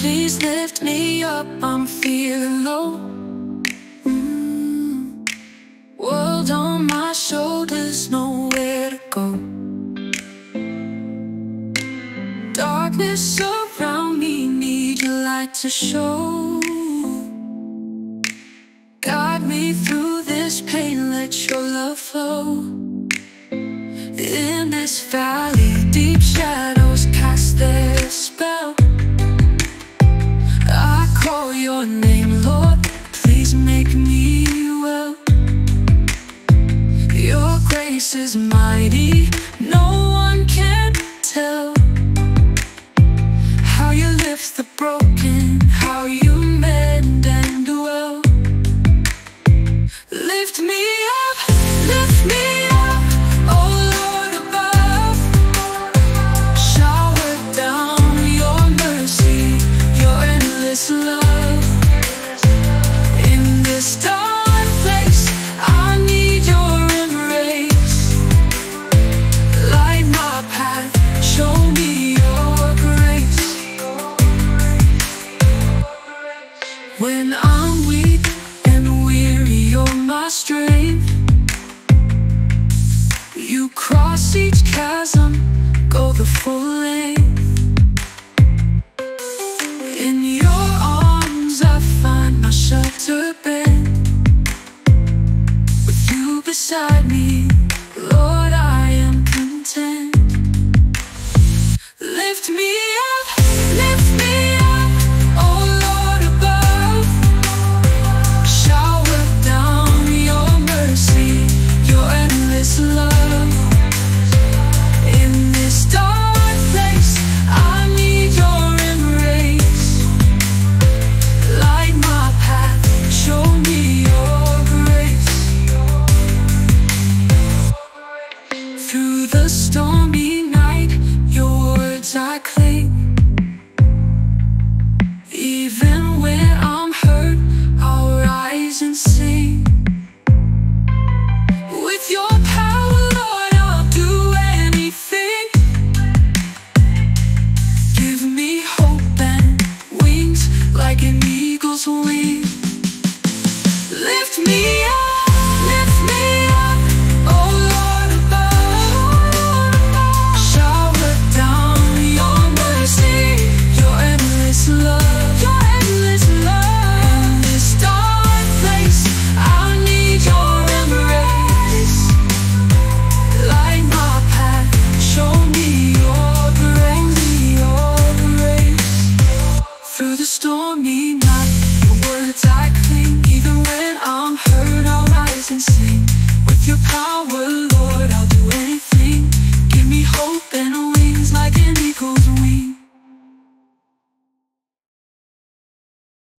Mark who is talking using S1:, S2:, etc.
S1: please lift me up, I'm feeling low. Mm. World on my shoulders, nowhere to go. Darkness around me, need your light to show. Guide me through this pain, let your love flow. In this valley, grace is mighty, no one can tell How you lift the broken, how you mend and dwell. Lift me up, When I'm weak and weary, you're my strength. You cross each chasm, go the full length. In your arms, I find my shelter bed. With you beside me, the stormy night Your words I cling. Even when I'm hurt I'll rise and sing. With your power, Lord, I'll do anything. Give me hope and wings Like an eagle's wing. Lift me